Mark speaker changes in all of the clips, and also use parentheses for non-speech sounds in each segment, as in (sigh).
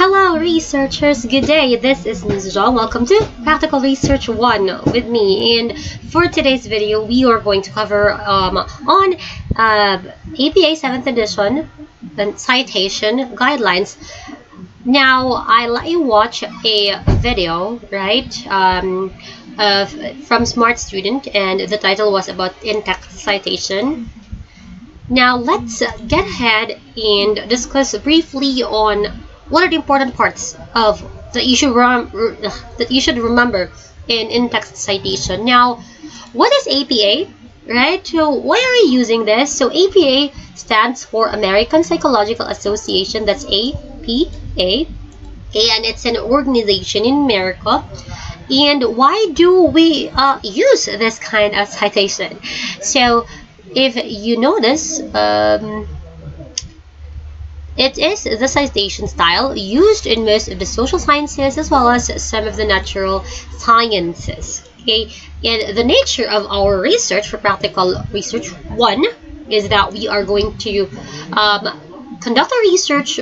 Speaker 1: Hello researchers, good day. This is Ms. Jong. Welcome to Practical Research 1 with me. And for today's video, we are going to cover um, on uh, APA 7th edition citation guidelines. Now, I let you watch a video, right, um, from Smart Student and the title was about in-text citation. Now, let's get ahead and discuss briefly on what are the important parts of that you should rem that you should remember in in-text citation. Now, what is APA? Right? So why are we using this? So APA stands for American Psychological Association. That's APA. And it's an organization in America. And why do we uh, use this kind of citation? So if you notice, um, it is the citation style used in most of the social sciences as well as some of the natural sciences. Okay, and the nature of our research for practical research one is that we are going to um, conduct a research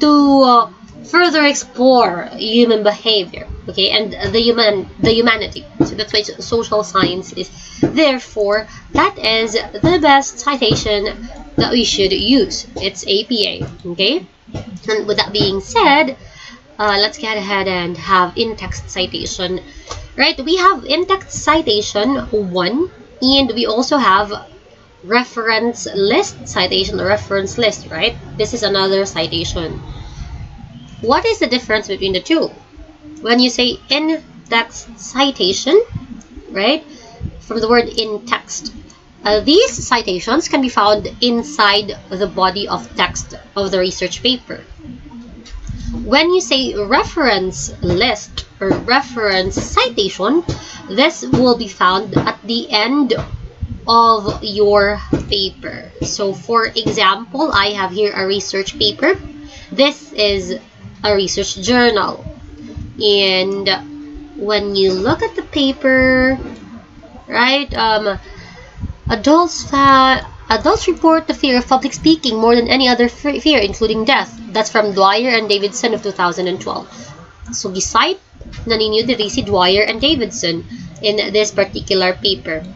Speaker 1: to uh, further explore human behavior okay and the human the humanity so that's why social science is therefore that is the best citation that we should use. It's APA okay? And with that being said uh, let's get ahead and have in-text citation. Right we have in-text citation one and we also have reference list citation reference list right? This is another citation. What is the difference between the two? When you say in-text citation, right, from the word in text, uh, these citations can be found inside the body of text of the research paper. When you say reference list or reference citation, this will be found at the end of your paper. So for example, I have here a research paper. This is a research journal. And when you look at the paper, right, um, adults adults report the fear of public speaking more than any other fear, including death. That's from Dwyer and Davidson of 2012. So, gisite na ninyo diri si Dwyer and Davidson in this particular paper.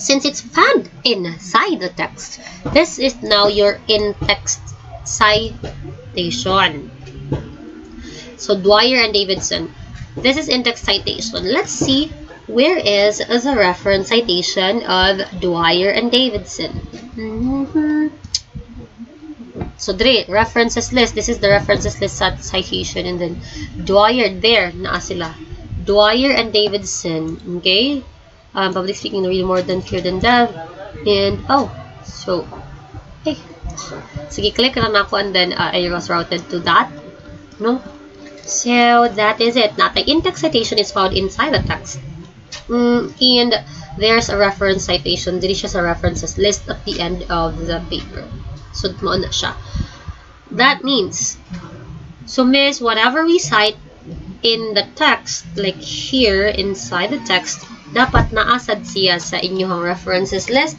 Speaker 1: Since it's found inside the text, this is now your in-text citation. So Dwyer and Davidson. This is in-text citation. Let's see where is the reference citation of Dwyer and Davidson. Mm -hmm. So Dre, references list. This is the references list citation. And then Dwyer, there, naa sila. Dwyer and Davidson. Okay? Um, public speaking, really more than fear than death. And, oh, so, hey. Sige, click na ako and then uh, I was routed to that. No? So that is it. Now the in-text citation is found inside the text. Mm, and there's a reference citation. Dili siya sa references list at the end of the paper. So mo na siya. That means, so miss, whatever we cite in the text, like here inside the text, dapat naasad siya sa inyong references list.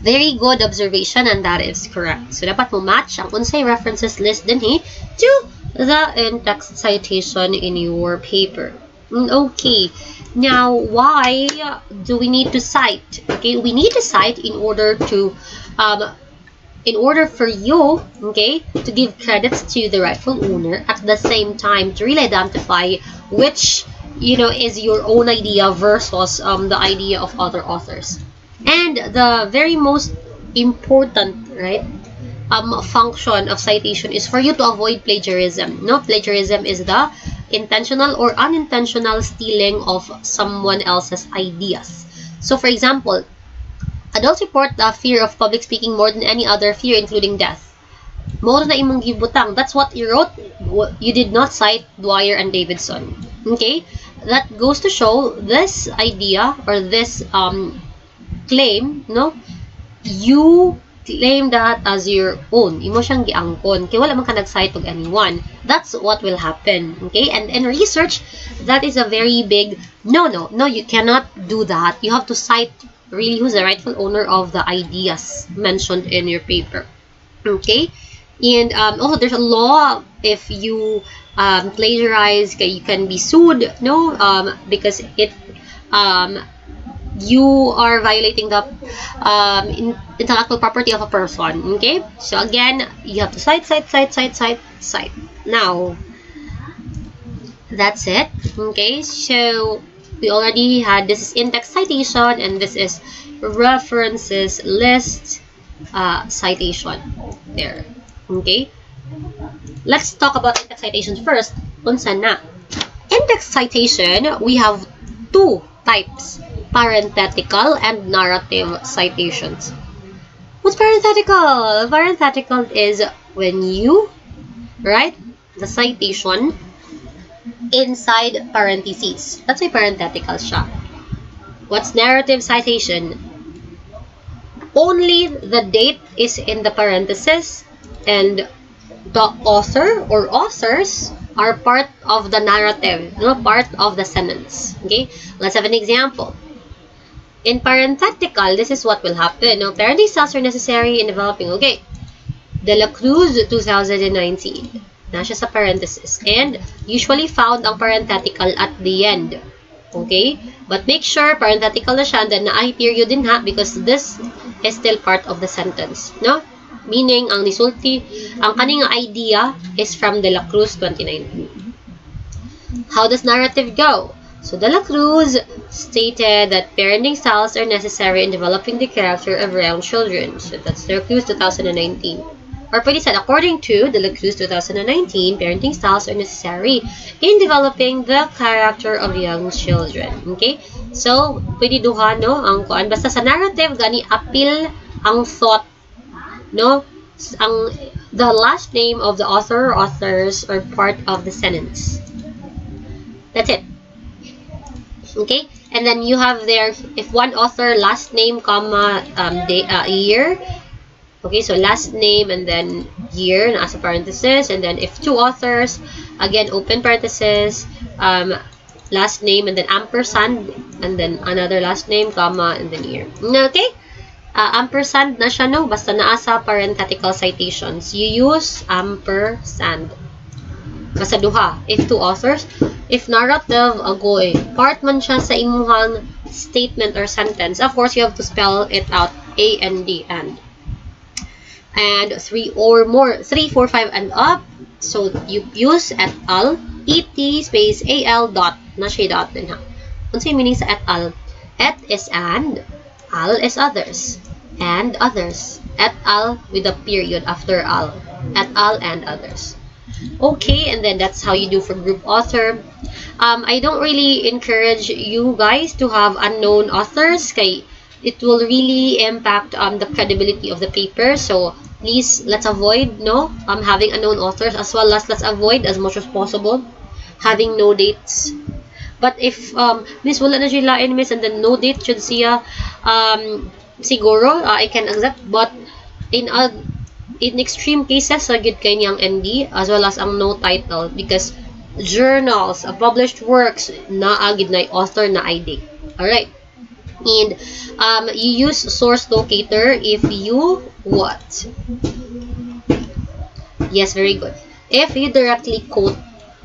Speaker 1: Very good observation and that is correct. So dapat mo match ang unsay references list din he to the in-text citation in your paper. Mm, okay, now why do we need to cite? Okay, we need to cite in order to, um, in order for you, okay, to give credits to the rightful owner at the same time to really identify which, you know, is your own idea versus um, the idea of other authors. And the very most important, right, um, function of citation is for you to avoid plagiarism. No, plagiarism is the intentional or unintentional stealing of someone else's ideas. So, for example, adults report the fear of public speaking more than any other fear, including death. More na imong gibutang. That's what you wrote. You did not cite Dwyer and Davidson. Okay? That goes to show this idea or this um, claim, no? You claim that as your own. Imo siyang giangkon. Kaya wala man ka nag-cite of anyone. That's what will happen. Okay? And in research, that is a very big no, no. No, you cannot do that. You have to cite really who's the rightful owner of the ideas mentioned in your paper. Okay? And um, also, there's a law if you um, plagiarize, you can be sued, no, um, because it um, you are violating the um, intellectual property of a person. Okay, so again, you have to cite, cite, cite, cite, cite, cite. Now, that's it. Okay, so we already had this is in-text citation and this is references list uh, citation there. Okay, let's talk about in-text citations first. Unsa na? In-text citation, we have two types parenthetical and narrative citations. What's parenthetical? Parenthetical is when you write the citation inside parentheses. That's why parenthetical siya. What's narrative citation? Only the date is in the parenthesis and the author or authors are part of the narrative, no part of the sentence. Okay, let's have an example. In parenthetical, this is what will happen. No, parenting styles are necessary in developing. Okay, De La Cruz 2019. Nasya sa parenthesis. And usually found ang parenthetical at the end. Okay? But make sure parenthetical na siya then na period din ha because this is still part of the sentence. No? Meaning, ang nisulti, ang kaning idea is from De La Cruz 2019. How does narrative go? So De La Cruz stated that parenting styles are necessary in developing the character of young children. So that's De La Cruz 2019. Or pwede said, according to De La Cruz 2019, parenting styles are necessary in developing the character of young children. Okay? So, pwede duha, no? Ang kuan. Basta sa narrative, gani appeal ang thought, no? Ang, the last name of the author or authors are part of the sentence. That's it. Okay? And then you have there if one author last name comma um, day, uh, year. Okay so last name and then year as a parenthesis. And then if two authors again open parenthesis um, last name and then ampersand and then another last name comma and then year. Okay? Uh, ampersand na siya no? Basta naa sa parenthetical citations. You use ampersand basta duha if two authors. If narrative agoy part man siya sa imuhang statement or sentence. Of course you have to spell it out a and d and. And three or more three four five and up. So you use et al et space al dot na siya dot din ha. Unsay meaning sa et al? Et is and al is others. And others. Et al with a period after al. Et al and others okay and then that's how you do for group author. Um, I don't really encourage you guys to have unknown authors kay it will really impact um, the credibility of the paper. So please let's avoid no um, having unknown authors as well as let's avoid as much as possible having no dates. But if um, miss wala na siya lain miss and then no date should siya um, siguro uh, I can accept but in a in extreme cases sa gid kay niyang ND as well as ang no title because journals, uh, published works na agid na author na ID. Alright. And um, you use source locator if you what? Yes, very good. If you directly quote,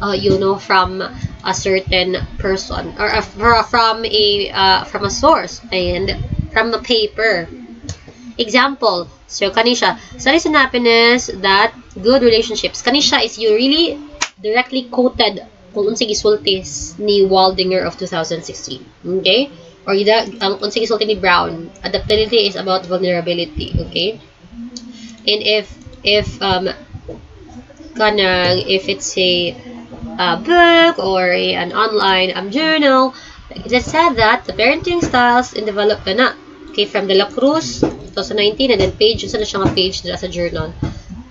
Speaker 1: uh, you know, from a certain person or uh, from a uh, from a source and from a paper. Example, so kanisha, studies in happiness that good relationships. Kanisha is you really directly quoted kung unsay gisultis ni Waldinger of 2016. Okay? Or ida ang unsay gisulti ni Brown, adaptability is about vulnerability, okay? And if if um kanang if it's a, a book or a, an online um, journal, it is said that the parenting styles in development na okay from De La Cruz 2019 and then page sa na siya nga page dira sa journal.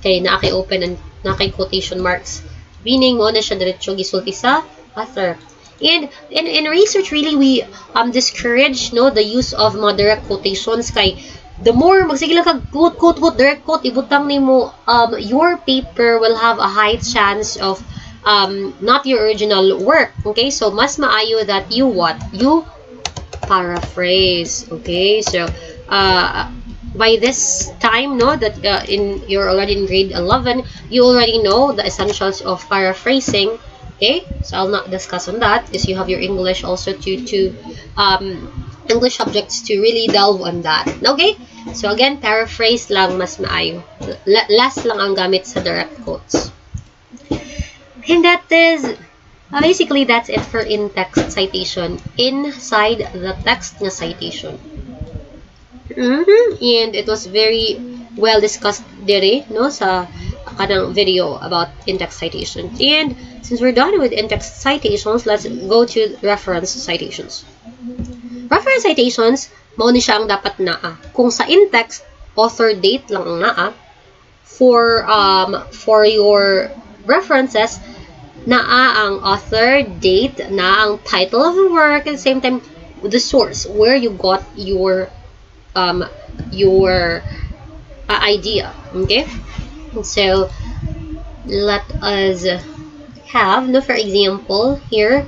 Speaker 1: Kay naa kay open and naa kay quotation marks. Meaning mo na siya diretso gisulti sa author. And in, in research really we um discourage no the use of mga quotations. Kay the more magsige lang kag quote quote quote direct quote ibutang nimo um your paper will have a high chance of um not your original work. Okay? So mas maayo that you what? You paraphrase okay? So uh by this time no that uh, in you're already in grade 11 you already know the essentials of paraphrasing okay? So i'll not discuss on that you have your english also to to um english subjects to really delve on that okay? So again paraphrase lang mas maayo. Last lang ang gamit sa direct quotes. And that is uh, basically that's it for in-text citation inside the text na citation mm -hmm. and it was very well discussed dere no sa kanang video about in-text citation and since we're done with in-text citations, let's go to reference citations. Reference citations, mao ni siya ang dapat naa. Kung sa in-text, author date lang ang naa. For, um, for your references, naa ang author, date, naa ang title of the work, at the same time, the source, where you got your, um, your uh, idea. Okay? So, let us have, no, for example, here,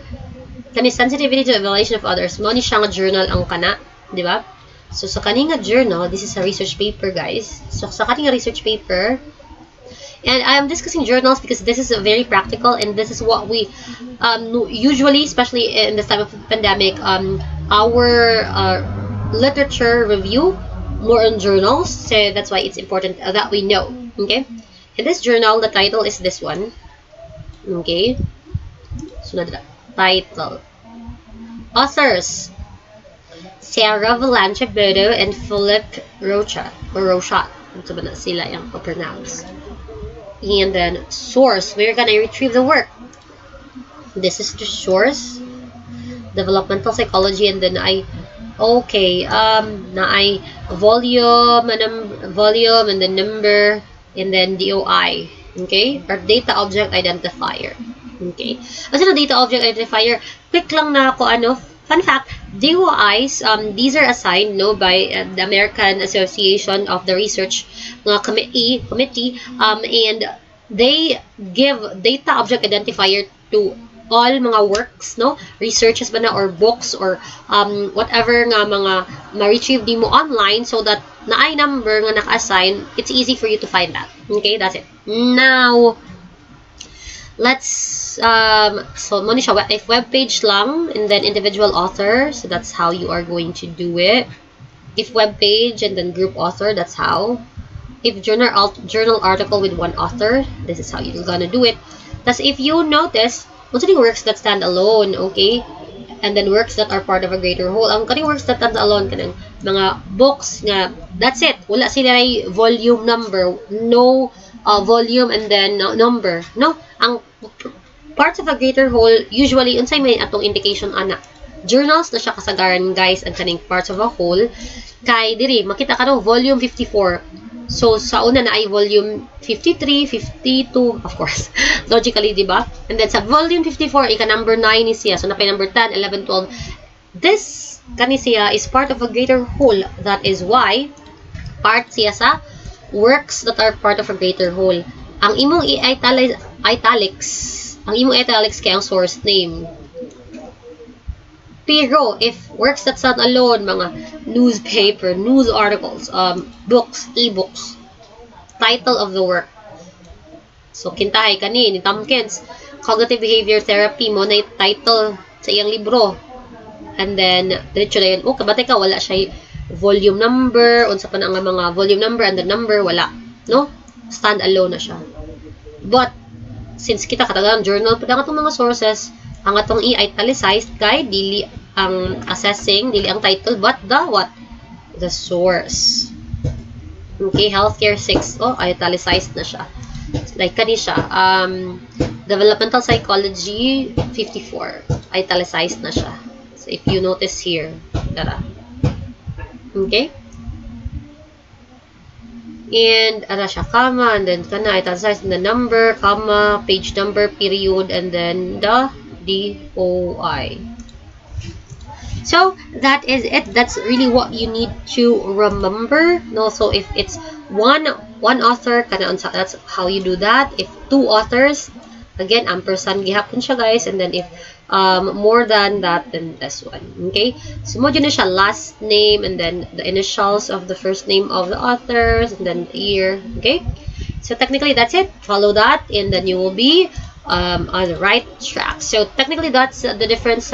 Speaker 1: kani sensitivity to evaluation of others, mo ni siyang journal ang kana, di ba? So, sa kaninga journal, this is a research paper, guys. So, sa kaninga research paper, and I'm discussing journals because this is very practical and this is what we um, usually, especially in this time of pandemic, um, our uh, literature review more on journals. So that's why it's important that we know. Okay. In this journal, the title is this one. Okay. Sunod na. Title. Authors. Sarah Valanche Bodo and Philip Rocha. Or Rochat. Ito ba na sila yung pronounce. And then, source. We're gonna retrieve the work. This is the source. Developmental psychology. And then I okay um na ay volume and volume and then number and then DOI Okay? Or data object identifier. Okay? Kasi na data object identifier, quick lang na ako ano, fun fact, DOIs, um, these are assigned no, by uh, the American Association of the Research mga committee, committee um, and they give data object identifier to all mga works, no? Researches ba na or books or um, whatever nga mga ma-retrieve di mo online so that na ay number nga naka-assign, it's easy for you to find that. Okay, that's it. Now, let's, um, so mo siya, if web page lang, and then individual author, so that's how you are going to do it. If web page and then group author, that's how. If journal, journal article with one author, this is how you're gonna do it. Thus, if you notice, considering works that stand alone, okay? And then works that are part of a greater whole. Ang kaning works that stand alone, kanang mga books nga, that's it. Wala sila volume number, no uh, volume and then no, number. No? Ang parts of a greater whole, usually, unsay may atong indication ana. Journals na siya kasagaran, guys, ang kaning parts of a whole. Kay, diri, makita ka no, volume 54 So, sa una na ay volume 53, 52, of course, (laughs) logically, di ba? And then sa volume 54, ika number 9 is siya. So, napay number 10, 11, 12. This, kani siya, is part of a greater whole. That is why, part siya sa works that are part of a greater whole. Ang imong i-italics, ang imong italics kay ang source name. Pero, if works that stand alone, mga newspaper, news articles, um, books, e-books, title of the work. So, kintahay kani, ni Tompkins, Cognitive Behavior Therapy mo na title sa iyang libro. And then, diretso na yun, oh, kabate ka, wala siya volume number, unsa pa na nga mga volume number and the number, wala. No? Stand alone na siya. But, since kita katagang journal, pa itong mga sources, ang atong i-italicized kay dili ang assessing, dili ang title, but the what? The source. Okay, healthcare 6. Oh, italicized na siya. Like, kani siya. Um, developmental psychology 54. Italicized na siya. So, if you notice here, tara. Okay? And, siya, comma, and then, kana, italicized the number, comma, page number, period, and then the DOI. So that is it. That's really what you need to remember. No, so if it's one one author, kana that's how you do that. If two authors, again ampersand gihapon siya guys. And then if um, more than that than this one. Okay? So, mo na siya last name and then the initials of the first name of the authors and then the year. Okay? So, technically, that's it. Follow that and then you will be um, on the right track. So, technically, that's the difference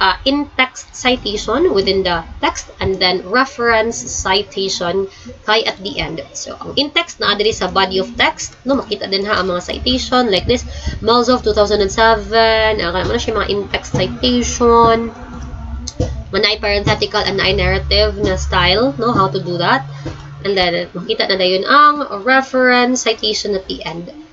Speaker 1: uh, in-text citation within the text and then reference citation kay at the end. So, ang in-text na diri sa body of text, no, makita din ha ang mga citation like this, Melzov 2007, uh, na siya mga in-text citation, manay parenthetical and manay narrative na style, no, how to do that. And then, makita na dayon ang reference citation at the end.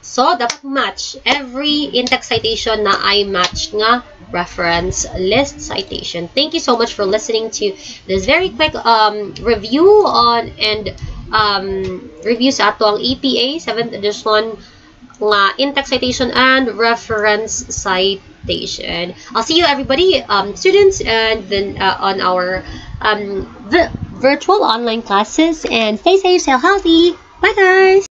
Speaker 1: So, dapat match. Every in-text citation na ay match nga reference list citation. Thank you so much for listening to this very quick um, review on and um, review sa ato ang APA 7th edition nga in-text citation and reference citation. I'll see you everybody, um, students, and then uh, on our um, virtual online classes. And stay safe, stay healthy. Bye guys!